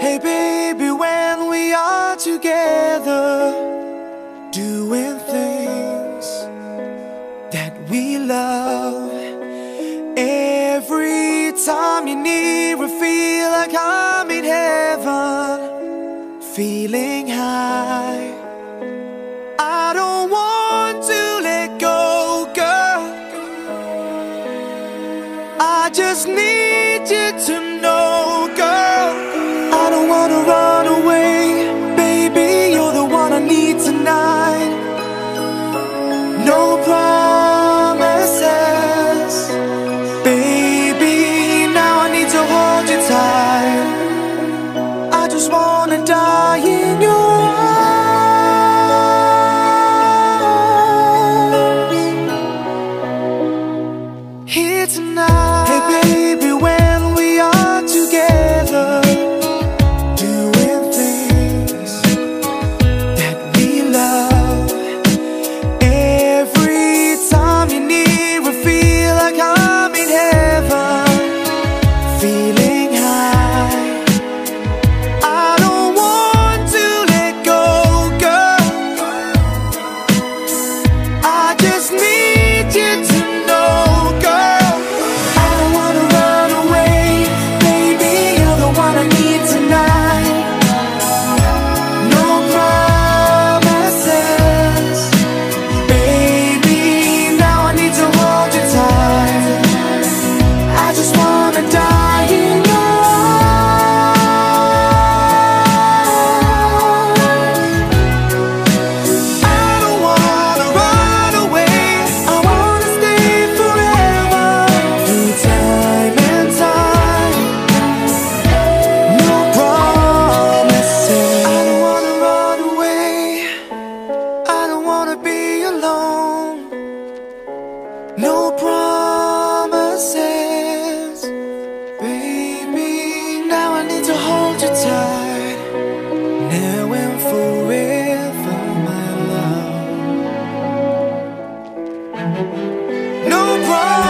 Hey baby, when we are together Doing things that we love. Every time you need, we feel like I'm in heaven Feeling happy No promises, baby. Now I need to hold you tight, now and forever, my love. No promises.